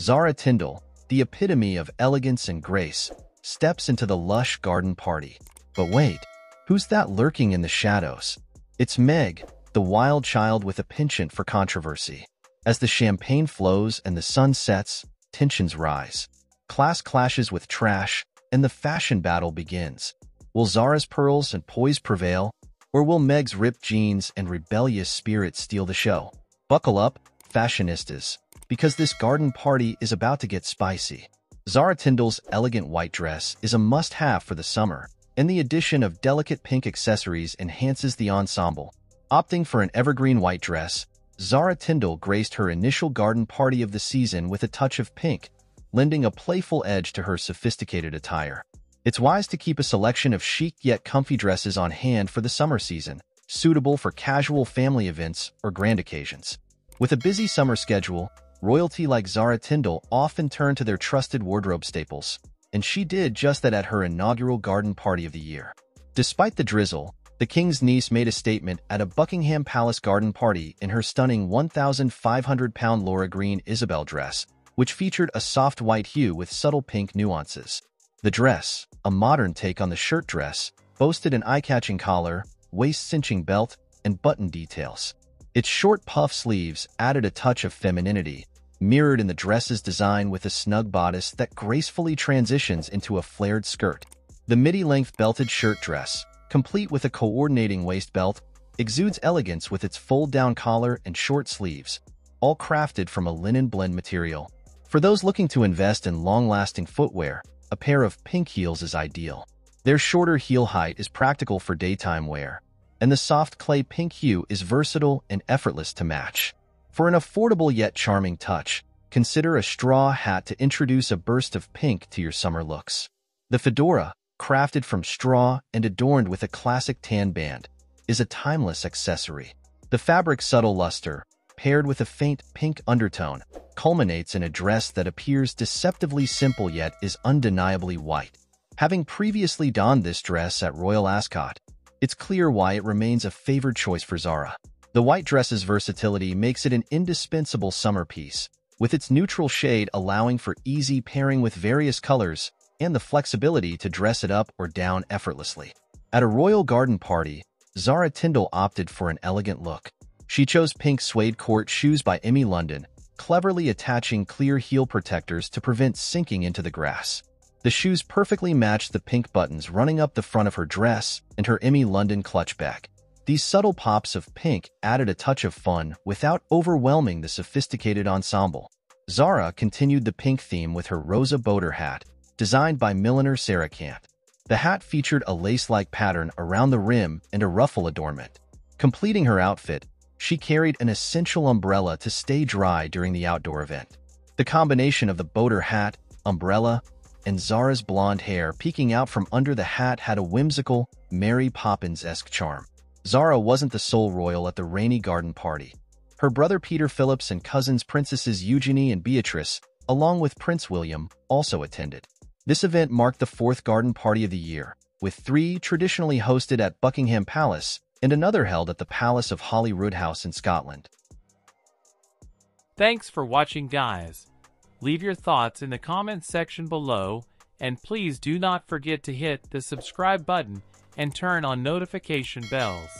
Zara Tindall, the epitome of elegance and grace, steps into the lush garden party. But wait, who's that lurking in the shadows? It's Meg, the wild child with a penchant for controversy. As the champagne flows and the sun sets, tensions rise. Class clashes with trash, and the fashion battle begins. Will Zara's pearls and poise prevail, or will Meg's ripped jeans and rebellious spirit steal the show? Buckle up, fashionistas, because this garden party is about to get spicy. Zara Tindall's elegant white dress is a must-have for the summer, and the addition of delicate pink accessories enhances the ensemble. Opting for an evergreen white dress, Zara Tindall graced her initial garden party of the season with a touch of pink, lending a playful edge to her sophisticated attire. It's wise to keep a selection of chic yet comfy dresses on hand for the summer season, suitable for casual family events or grand occasions. With a busy summer schedule, royalty like Zara Tindall often turn to their trusted wardrobe staples, and she did just that at her inaugural garden party of the year. Despite the drizzle, the king's niece made a statement at a Buckingham Palace garden party in her stunning 1,500-pound Laura Green Isabel dress, which featured a soft white hue with subtle pink nuances. The dress, a modern take on the shirt dress, boasted an eye-catching collar, waist-cinching belt, and button details. Its short puff sleeves added a touch of femininity, mirrored in the dress's design with a snug bodice that gracefully transitions into a flared skirt. The midi-length belted shirt dress, complete with a coordinating waist belt, exudes elegance with its fold-down collar and short sleeves, all crafted from a linen blend material. For those looking to invest in long-lasting footwear, a pair of pink heels is ideal. Their shorter heel height is practical for daytime wear, and the soft clay pink hue is versatile and effortless to match. For an affordable yet charming touch, consider a straw hat to introduce a burst of pink to your summer looks. The fedora, crafted from straw and adorned with a classic tan band, is a timeless accessory. The fabric's subtle luster, paired with a faint pink undertone, culminates in a dress that appears deceptively simple yet is undeniably white. Having previously donned this dress at Royal Ascot, it's clear why it remains a favored choice for Zara. The white dress's versatility makes it an indispensable summer piece, with its neutral shade allowing for easy pairing with various colors and the flexibility to dress it up or down effortlessly. At a royal garden party, Zara Tindall opted for an elegant look. She chose pink suede court shoes by Emmy London, cleverly attaching clear heel protectors to prevent sinking into the grass. The shoes perfectly matched the pink buttons running up the front of her dress and her Emmy London clutch bag. These subtle pops of pink added a touch of fun without overwhelming the sophisticated ensemble. Zara continued the pink theme with her Rosa Boater hat, designed by milliner Sarah Cant. The hat featured a lace-like pattern around the rim and a ruffle adornment. Completing her outfit, she carried an essential umbrella to stay dry during the outdoor event. The combination of the boater hat, umbrella, and Zara's blonde hair peeking out from under the hat had a whimsical, Mary Poppins-esque charm. Zara wasn't the sole royal at the rainy garden party. Her brother Peter Phillips and cousins Princesses Eugenie and Beatrice, along with Prince William, also attended. This event marked the fourth garden party of the year, with three traditionally hosted at Buckingham Palace and another held at the Palace of Holyroodhouse in Scotland. Thanks for watching guys. Leave your thoughts in the comments section below and please do not forget to hit the subscribe button and turn on notification bells.